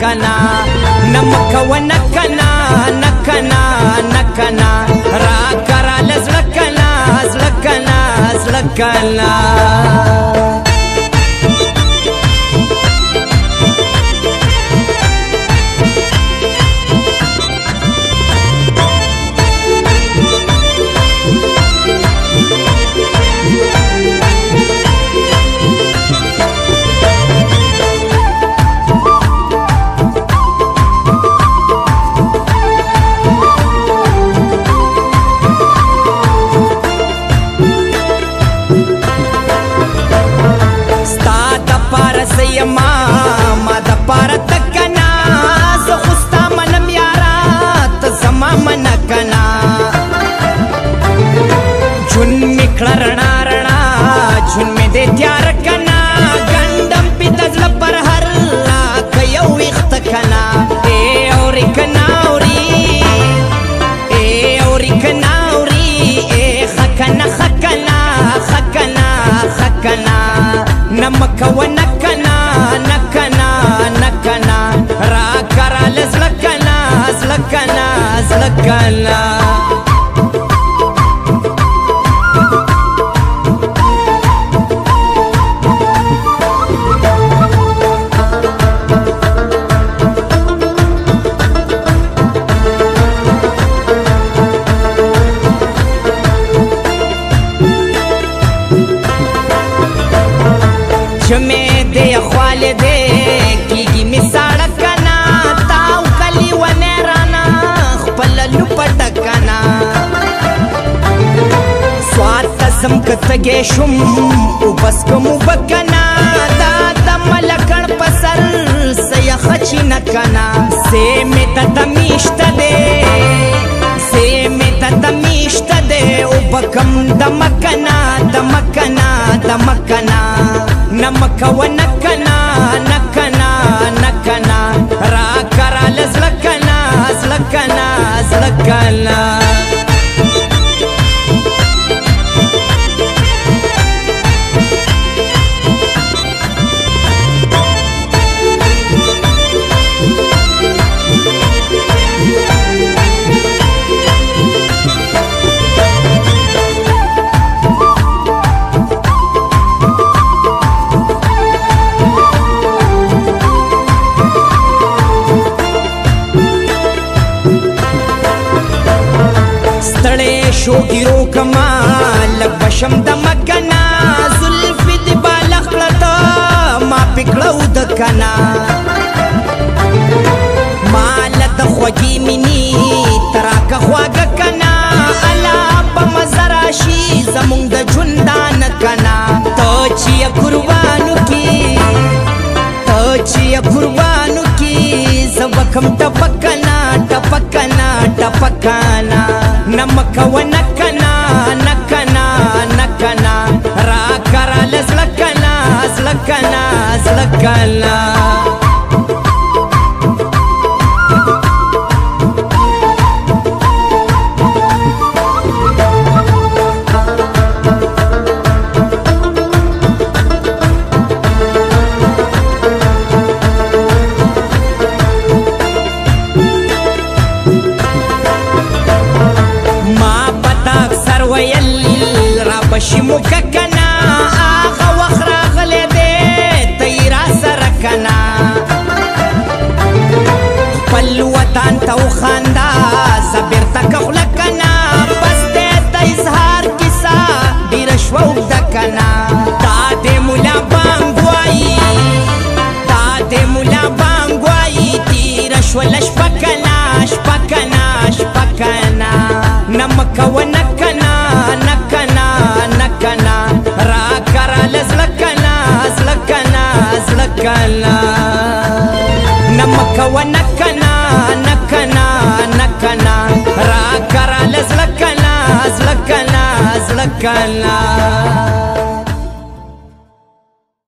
ನಕ್ಕನಾ ನಮ್ಮ ಕವ ನಕ್ಕನ ನಕ್ಕನ ನಕ್ಕನ ರಾಕರಾಲ ಸ್ಳಕ್ಕನ ಸ್ಳಕ್ಕನ ಸ್ಳಕ್ಕನ کوه نکنا نکنا نکنا را کرا لزلکنا زلکنا زلکنا جمع دی خوال دی کیږي می ساړه کنا تاو کلی و میرانا خپل لپټ کنا سوات سم کتګې شم او بس کوم بکنا دا د ملکن پسر سیخ چینه کنا سیم کوم د مکنا د مکنا د مکنا نمک و نکنا نکنا نکنا را کرا لزلکنا زلکنا زلکنا شوګیرو کمال پشم د مکنا زلف دی بالغ لتا ما پکړو د کنا مال د خوږی منی تراکه خواګه کنا الا په مزرا شي زمونږ د جوندان کنا تو چې قربانو کی تو چې قربانو کی زوکم ټپکنا ټپکنا ټپکنا na makawanak Bashimoka kana نکنا نکنا نکنا را کرا لزلکنا زلکنا زلکنا